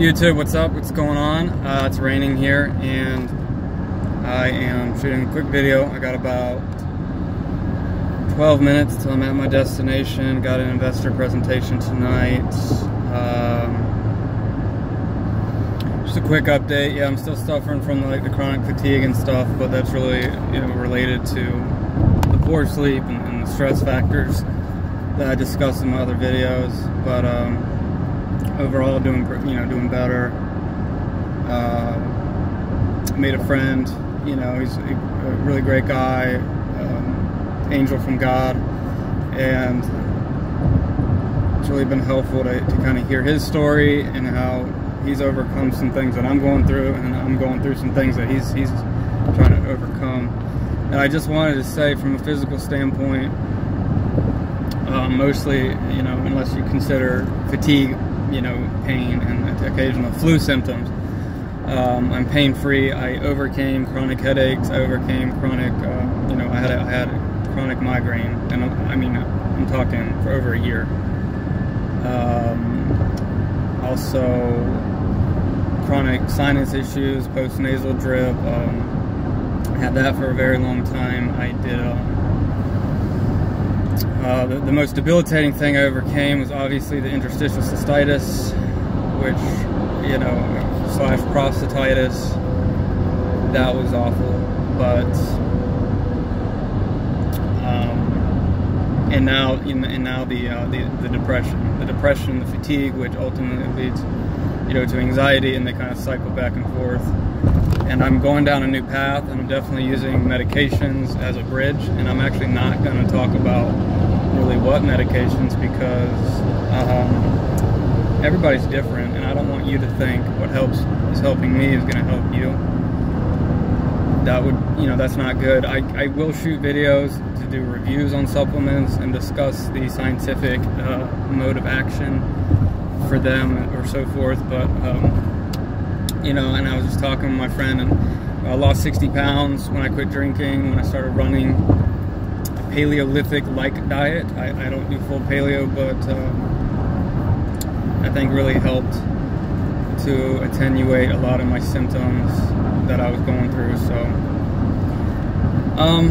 YouTube, what's up? What's going on? Uh, it's raining here, and I am shooting a quick video. I got about 12 minutes till I'm at my destination. Got an investor presentation tonight. Um, just a quick update. Yeah, I'm still suffering from like the chronic fatigue and stuff, but that's really you know related to the poor sleep and, and the stress factors that I discussed in my other videos. But um, overall doing you know doing better. Uh, made a friend, you know, he's a really great guy, um, angel from God, and it's really been helpful to, to kind of hear his story and how he's overcome some things that I'm going through, and I'm going through some things that he's he's trying to overcome. And I just wanted to say, from a physical standpoint, um, mostly, you know, unless you consider fatigue you know, pain and occasional flu symptoms. Um, I'm pain free. I overcame chronic headaches. I overcame chronic, uh, you know, I had, a, I had a chronic migraine, and I mean, I'm talking for over a year. Um, also, chronic sinus issues, post nasal drip. Um, had that for a very long time. I did. Um, uh, the, the, most debilitating thing I overcame was obviously the interstitial cystitis, which, you know, slash prostatitis. That was awful. But, um, and now, and now the, uh, the, the depression. The depression, the fatigue, which ultimately leads, you know, to anxiety, and they kind of cycle back and forth and I'm going down a new path and I'm definitely using medications as a bridge and I'm actually not going to talk about what medications because um, everybody's different and I don't want you to think what helps is helping me is going to help you. That would you know that's not good. I, I will shoot videos to do reviews on supplements and discuss the scientific uh, mode of action for them or so forth but um, you know, and I was just talking with my friend, and I lost 60 pounds when I quit drinking, when I started running Paleolithic-like diet. I, I, don't do full paleo, but um, I think really helped to attenuate a lot of my symptoms that I was going through. So, um,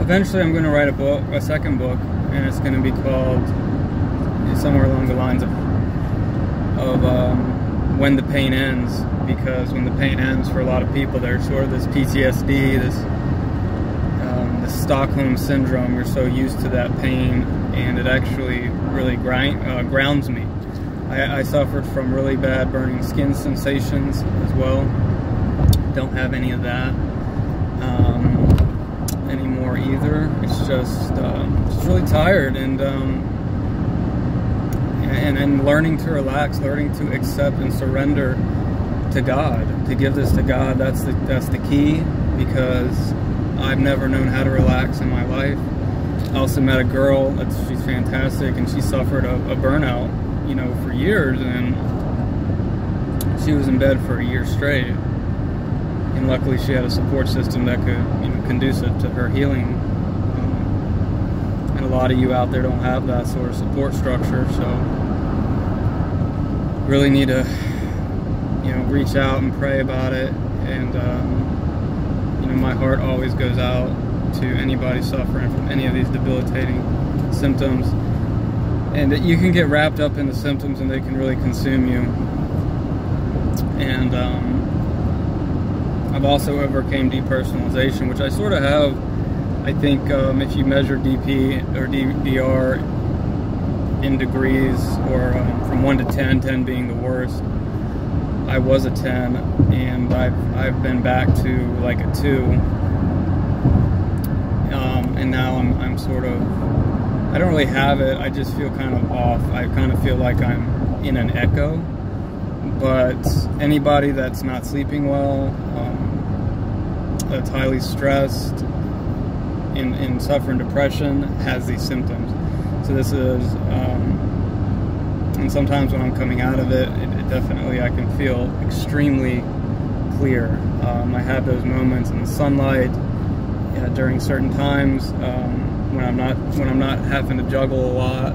eventually, I'm going to write a book, a second book, and it's going to be called somewhere along the lines of of um, when the pain ends because when the pain ends for a lot of people, there's sort of this PTSD, this Stockholm syndrome. You're so used to that pain, and it actually really grind, uh, grounds me. I, I, suffered from really bad burning skin sensations as well. Don't have any of that um, anymore either. It's just uh, just really tired and. Um, and, and learning to relax, learning to accept and surrender to God, to give this to God. That's the that's the key because I've never known how to relax in my life. I also met a girl she's fantastic and she suffered a, a burnout, you know, for years and she was in bed for a year straight. And luckily she had a support system that could, you know, conducive to her healing. Um, and a lot of you out there don't have that sort of support structure, so really need to you know, reach out and pray about it. And, um, my heart always goes out to anybody suffering from any of these debilitating symptoms. And that you can get wrapped up in the symptoms and they can really consume you. And um, I've also overcame depersonalization, which I sort of have. I think um, if you measure DP or DR in degrees, or um, from 1 to 10, 10 being the worst, I was a 10 and I've, I've been back to like a 2 um, and now I'm, I'm sort of I don't really have it. I just feel kind of off. I kind of feel like I'm in an echo. But anybody that's not sleeping well um, that's highly stressed in, in suffering depression has these symptoms. So this is um, and sometimes when I'm coming out of it, it, it definitely I can feel extremely clear. Um, I have those moments in the sunlight during certain times um, when I'm not when I'm not having to juggle a lot.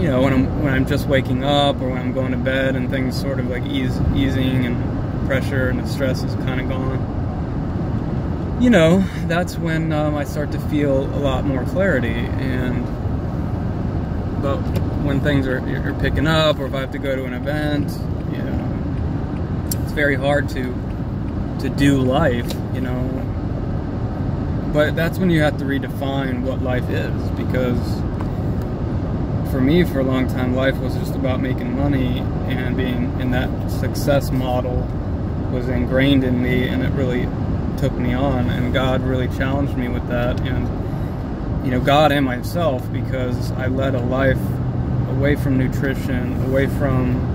you know when I'm when I'm just waking up or when I'm going to bed and things sort of like ease easing and pressure and the stress is kind of gone. You know, that's when um, I start to feel a lot more clarity and but things are, are picking up or if I have to go to an event, you know, it's very hard to to do life, you know. But that's when you have to redefine what life is because for me for a long time life was just about making money and being in that success model was ingrained in me and it really took me on and God really challenged me with that and you know God and myself because I led a life away from nutrition away from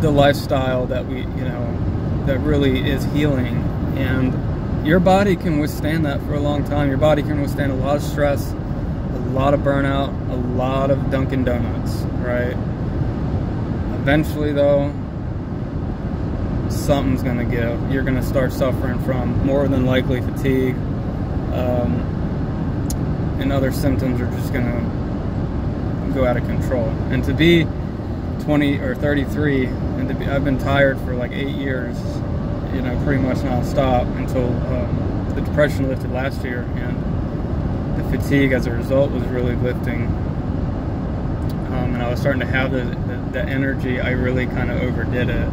the lifestyle that we you know that really is healing. And your body can withstand that for a long time. Your body can withstand a lot of stress a lot of burnout a lot of Dunkin' Donuts right? Eventually though something's going to give. You're going to start suffering from more than likely fatigue um, and other symptoms are just going to go out of control. And to be 20 or 33 and to be I've been tired for like eight years you know pretty much nonstop until um, the depression lifted last year and the fatigue as a result was really lifting. Um, and I was starting to have the, the, the energy I really kind of overdid it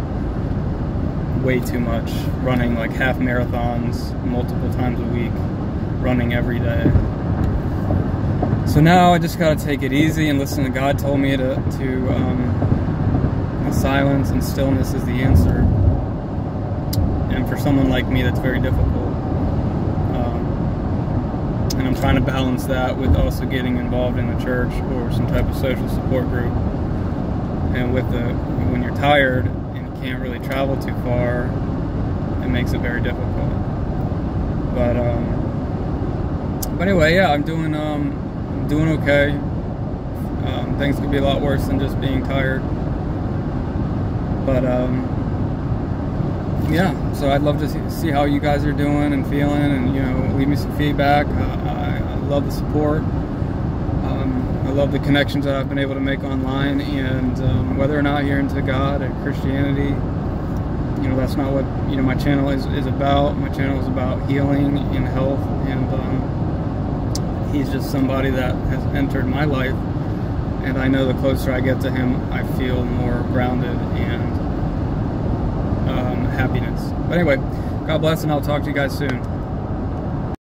way too much running like half marathons multiple times a week running every day so now I just got to take it easy and listen to God told me to, to um, silence and stillness is the answer. And for someone like me that's very difficult. Um, and I'm trying to balance that with also getting involved in the church or some type of social support group. And with the when you're tired and can't really travel too far, it makes it very difficult. But um, but anyway, yeah, I'm doing um, Doing okay. Um, things could be a lot worse than just being tired. But um, yeah, so I'd love to see, how you guys are doing and feeling, and you know, leave me some feedback. Uh, I, I, love the support. Um, I love the connections that I've been able to make online, and um, whether or not you're into God or Christianity, you know, that's not what you know my channel is, is about. My channel is about healing and health, and um, he's just somebody that has entered my life, and I know the closer I get to him, I feel more grounded and um, happiness. But anyway, God bless, and I'll talk to you guys soon.